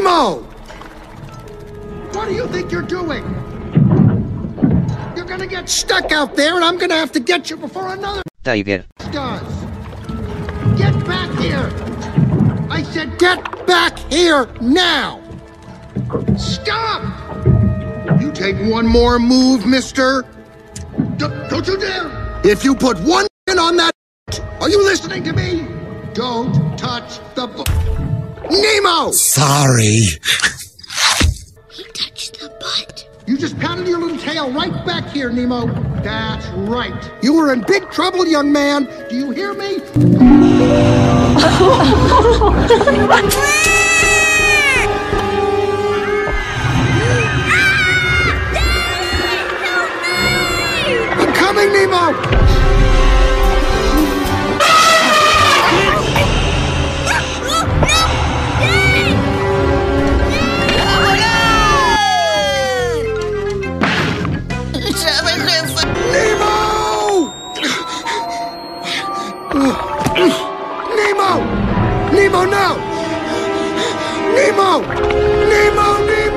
Nemo! What do you think you're doing? You're gonna get stuck out there, and I'm gonna have to get you before another Tiger. does. Get back here! I said get back here now! Stop! You take one more move, mister. D- don't you dare! If you put one on that, are you listening to me? Don't touch the book. Nemo! Sorry. He touched the butt. You just patted your little tail right back here, Nemo. That's right. You were in big trouble, young man. Do you hear me? I'm coming, Nemo! Nemo! Nemo! Nemo, no! Nemo! Nemo, Nemo!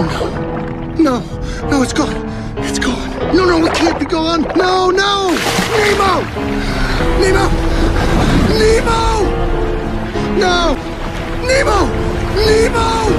Oh, no, no, it's gone. It's gone. No, no, it can't be gone. No, no! Nemo! Nemo! Nemo! No! Nemo! Nemo!